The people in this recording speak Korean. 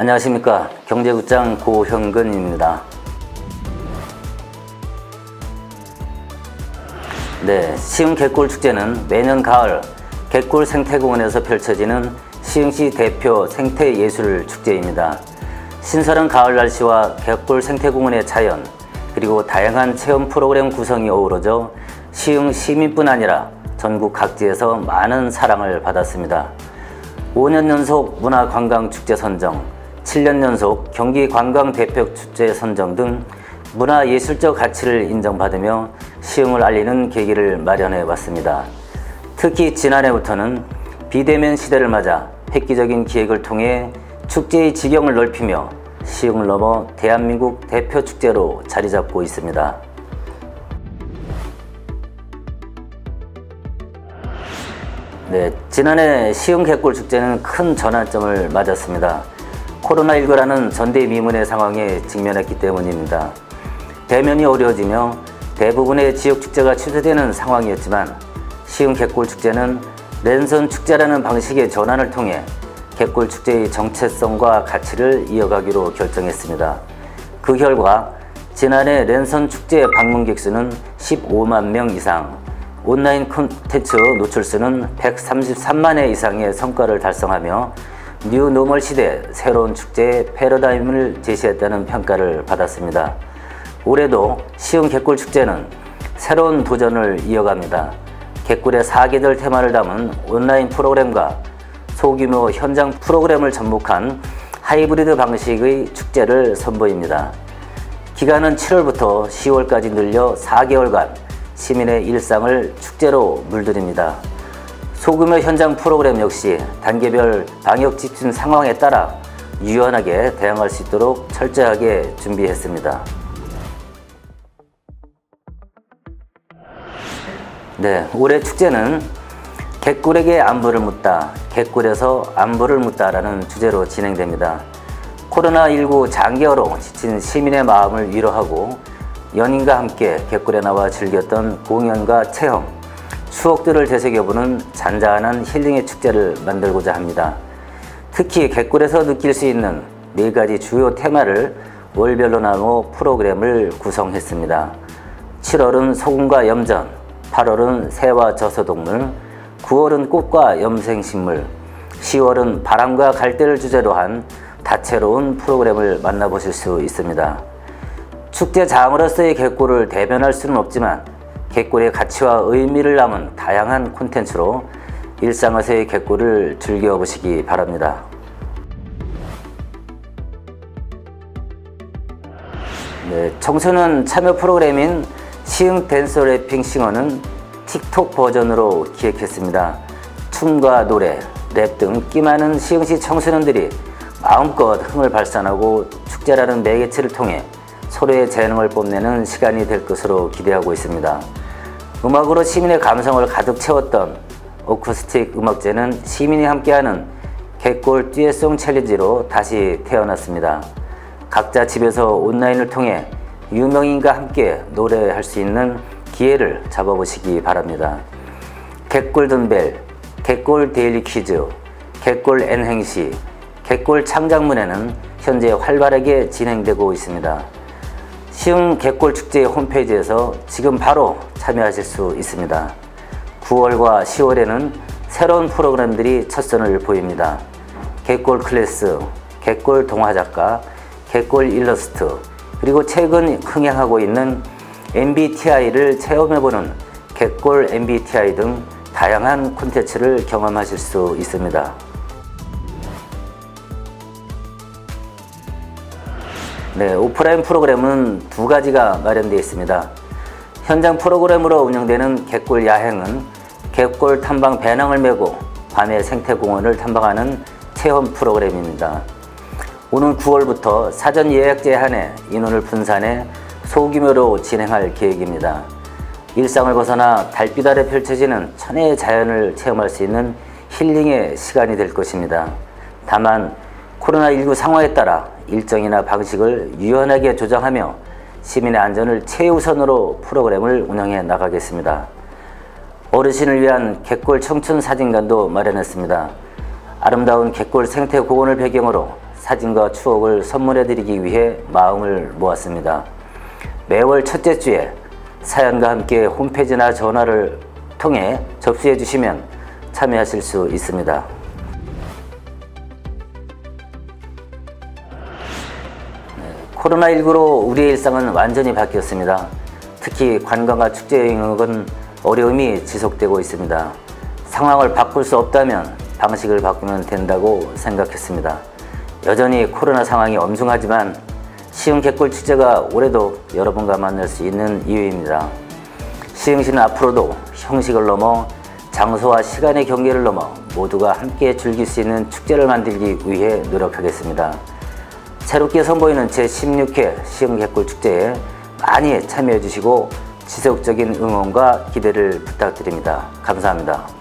안녕하십니까 경제국장 고형근입니다. 네, 시흥 갯골 축제는 매년 가을 갯골 생태공원에서 펼쳐지는 시흥시 대표 생태예술 축제입니다. 신선한 가을 날씨와 갯골 생태공원의 자연 그리고 다양한 체험 프로그램 구성이 어우러져 시흥 시민뿐 아니라 전국 각지에서 많은 사랑을 받았습니다. 5년 연속 문화관광축제 선정, 7년 연속 경기관광대표축제 선정 등 문화예술적 가치를 인정받으며 시흥을 알리는 계기를 마련해 왔습니다. 특히 지난해부터는 비대면 시대를 맞아 획기적인 기획을 통해 축제의 지경을 넓히며 시흥을 넘어 대한민국 대표 축제로 자리 잡고 있습니다. 네, 지난해 시흥 갯골 축제는 큰 전환점을 맞았습니다. 코로나19라는 전대미문의 상황에 직면했기 때문입니다. 대면이 어려워지며 대부분의 지역 축제가 취소되는 상황이었지만 시흥 갯골 축제는 랜선 축제라는 방식의 전환을 통해 갯골 축제의 정체성과 가치를 이어가기로 결정했습니다. 그 결과 지난해 랜선 축제 방문객 수는 15만 명 이상, 온라인 콘텐츠 노출 수는 133만 회 이상의 성과를 달성하며 뉴 노멀 시대 새로운 축제의 패러다임을 제시했다는 평가를 받았습니다. 올해도 시흥 갯골 축제는 새로운 도전을 이어갑니다. 갯골의 사계절 테마를 담은 온라인 프로그램과 소규모 현장 프로그램을 접목한 하이브리드 방식의 축제를 선보입니다. 기간은 7월부터 10월까지 늘려 4개월간 시민의 일상을 축제로 물들입니다. 소규모 현장 프로그램 역시 단계별 방역 지침 상황에 따라 유연하게 대응할 수 있도록 철저하게 준비했습니다. 네, 올해 축제는 갯꿀에게 안부를 묻다, 갯꿀에서 안부를 묻다라는 주제로 진행됩니다. 코로나19 장기화로 지친 시민의 마음을 위로하고 연인과 함께 갯꿀에 나와 즐겼던 공연과 체험, 추억들을 되새겨보는 잔잔한 힐링의 축제를 만들고자 합니다. 특히 갯꿀에서 느낄 수 있는 네 가지 주요 테마를 월별로 나누어 프로그램을 구성했습니다. 7월은 소금과 염전, 8월은 새와 저서동물, 9월은 꽃과 염생식물, 10월은 바람과 갈대를 주제로 한 다채로운 프로그램을 만나보실 수 있습니다. 축제 장으로서의 갯골을 대변할 수는 없지만 갯골의 가치와 의미를 담은 다양한 콘텐츠로 일상에서의 갯골을 즐겨보시기 바랍니다. 네, 청소년 참여 프로그램인 시흥 댄서 랩핑 싱어는 틱톡 버전으로 기획했습니다. 춤과 노래, 랩 등 끼 많은 시흥시 청소년들이 마음껏 흥을 발산하고 축제라는 매개체를 통해 서로의 재능을 뽐내는 시간이 될 것으로 기대하고 있습니다. 음악으로 시민의 감성을 가득 채웠던 어쿠스틱 음악제는 시민이 함께하는 갯골 듀엣송 챌린지로 다시 태어났습니다. 각자 집에서 온라인을 통해 유명인과 함께 노래할 수 있는 기회를 잡아보시기 바랍니다. 갯골든벨, 갯골 데일리 퀴즈, 갯골 N행시, 갯골 창작문예는 현재 활발하게 진행되고 있습니다. 시흥 갯골 축제 홈페이지에서 지금 바로 참여하실 수 있습니다. 9월과 10월에는 새로운 프로그램들이 첫 선을 보입니다. 갯골 클래스, 갯골 동화작가, 갯골 일러스트, 그리고 최근 흥행하고 있는 MBTI를 체험해보는 갯골 MBTI 등 다양한 콘텐츠를 경험하실 수 있습니다. 네, 오프라인 프로그램은 두 가지가 마련되어 있습니다. 현장 프로그램으로 운영되는 갯골 야행은 갯골 탐방 배낭을 메고 밤에 생태공원을 탐방하는 체험 프로그램입니다. 오는 9월부터 사전 예약 제 한해 인원을 분산해 소규모로 진행할 계획입니다. 일상을 벗어나 달빛 아래 펼쳐지는 천혜의 자연을 체험할 수 있는 힐링의 시간이 될 것입니다. 다만 코로나19 상황에 따라 일정이나 방식을 유연하게 조정하며 시민의 안전을 최우선으로 프로그램을 운영해 나가겠습니다. 어르신을 위한 갯골 청춘 사진관도 마련했습니다. 아름다운 갯골 생태 공원을 배경으로 사진과 추억을 선물해 드리기 위해 마음을 모았습니다. 매월 첫째 주에 사연과 함께 홈페이지나 전화를 통해 접수해 주시면 참여하실 수 있습니다. 코로나19로 우리의 일상은 완전히 바뀌었습니다. 특히 관광과 축제 영역은 어려움이 지속되고 있습니다. 상황을 바꿀 수 없다면 방식을 바꾸면 된다고 생각했습니다. 여전히 코로나 상황이 엄중하지만 시흥 갯골 축제가 올해도 여러분과 만날 수 있는 이유입니다. 시흥시는 앞으로도 형식을 넘어 장소와 시간의 경계를 넘어 모두가 함께 즐길 수 있는 축제를 만들기 위해 노력하겠습니다. 새롭게 선보이는 제16회 시흥 갯골 축제에 많이 참여해 주시고 지속적인 응원과 기대를 부탁드립니다. 감사합니다.